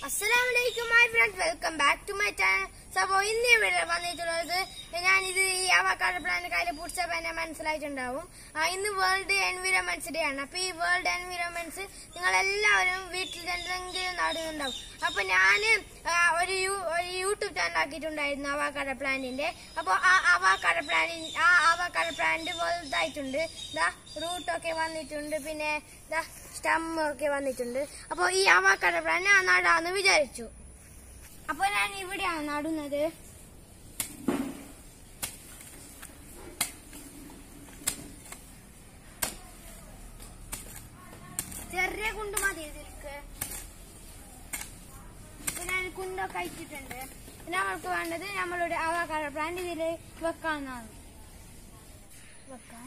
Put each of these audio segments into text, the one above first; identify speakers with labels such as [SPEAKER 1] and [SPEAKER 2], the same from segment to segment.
[SPEAKER 1] Assalamualaikum my friends welcome back to my channel. സപ്പോ ഇന്ന് ഇവിടെ വന്നിട്ടുള്ളത് ഞാനിത് ഈ അവക്കാട് പ്ലാൻ കയ്യിൽ പിടിച്ചപ്പോ എന്നെ മനസ്സിലായിട്ടുണ്ടാവും. ഇന്ന് വേൾഡ് എൻവിറോൺമെന്റ്സ് ഡേ ആണ്. അപ്പൊ ഈ വേൾഡ് എൻവിറോൺമെന്റ്സ് നിങ്ങൾ എല്ലാവരും വീട്ടിൽ എന്തെങ്കിലും നടുന്നുണ്ടാവും അപ്പൊ ഞാൻ ഒരു യൂട്യൂബ് ചാനൽ ആക്കിയിട്ടുണ്ടായിരുന്നു അവാക്കാട പ്ലാന്റിന്റെ അപ്പോൾ ആ അവാക്കാട പ്ലാന്റിൻ ആ അവാക്കാട പ്ലാന്റ് വലുതായിട്ടുണ്ട്. ദാ റൂട്ടൊക്കെ വന്നിട്ടുണ്ട്. പിന്നെ ദാ സ്റ്റമ്മൊക്കെ വന്നിട്ടുണ്ട്. അപ്പോൾ ഈ അവാക്കാട പ്ലാന്റ് ആ നടാന്ന് വിചാരിച്ചു. അപ്പൊ ഞാൻ ഇവിടെയാണ് നടുന്നത്. ചെറിയ കുണ്ട് മതി ഇതിലേക്ക് ഞാൻ കുണ്ടൊക്കെ അയച്ചിട്ടുണ്ട്. നമ്മൾക്ക് വേണ്ടത് നമ്മളുടെ അവക്കാട പ്ലാന്റ് ഇതിൽ വെക്കാന്നാണ്. വെക്കാം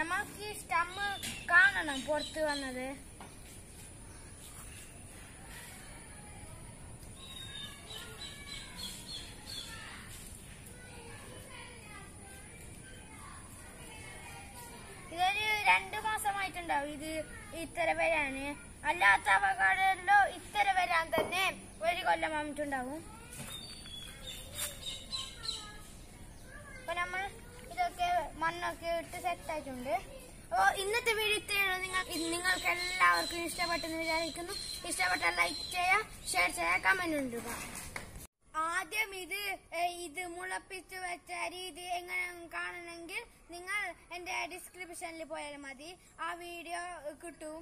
[SPEAKER 1] നമ്മൾക്ക് ഈ സ്റ്റമ്മ് കാണണം പുറത്ത് വന്നത്. ഇതൊരു രണ്ടു മാസമായിട്ടുണ്ടാവും ഇത് ഇത്ര വരാന്. അല്ലാത്ത അവകാടല്ലോ ഇത്ര വരാൻ തന്നെ ഒരു കൊല്ലം വന്നിട്ടുണ്ടാവും. മണ്ണൊക്കെ ഇട്ട് സെറ്റ് ആയിട്ടുണ്ട്. അപ്പോൾ ഇന്നത്തെ വീഡിയോ ഇത്രയാണ് നിങ്ങൾ നിങ്ങൾക്ക് എല്ലാവർക്കും ഇഷ്ടപ്പെട്ടെന്ന് വിചാരിക്കുന്നു. ഇഷ്ടപ്പെട്ടാൽ ലൈക്ക് ചെയ്യുക ഷെയർ ചെയ്യുക കമന്റ് ഉണ്ടുക ആദ്യം ഇത് ഇത് മുളപ്പിച്ചു വെച്ച രീതി എങ്ങനെ കാണണമെങ്കിൽ നിങ്ങൾ എന്റെ ഡിസ്ക്രിപ്ഷനിൽ പോയാൽ മതി. ആ വീഡിയോ കിട്ടും.